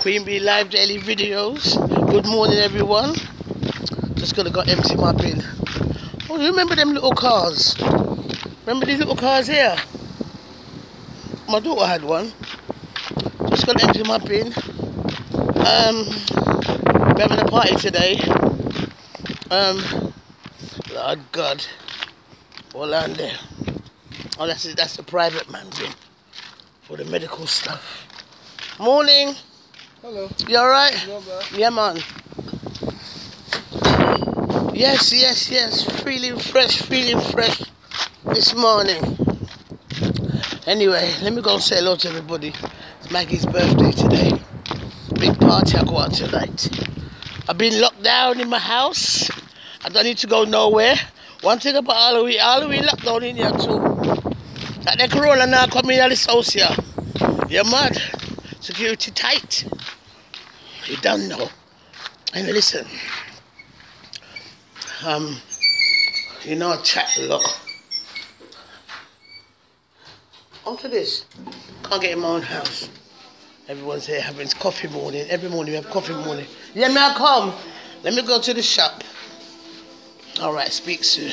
Queen Bee Live Daily Videos. Good morning, everyone. Just gonna go empty my bin. Oh, you remember them little cars? Remember these little cars here? My daughter had one. Just gonna empty my bin. Um, we're having a party today. Um, Lord God, Orlando. Oh, that's it. That's the private man bin for the medical stuff. Morning. Hello. You alright? Yeah, man. Yes, yes, yes. Feeling fresh, feeling fresh this morning. Anyway, let me go and say hello to everybody. It's Maggie's birthday today. Big party I go out tonight. I've been locked down in my house. I don't need to go nowhere. One thing about Halloween, Halloween locked down in here too. Like the corona now coming in this house here. You're mad. Security tight. You don't know. And listen, um, you know I chat a lot. Onto this. Can't get in my own house. Everyone's here having coffee morning. Every morning we have coffee morning. May I come? Let me go to the shop. All right, speak soon.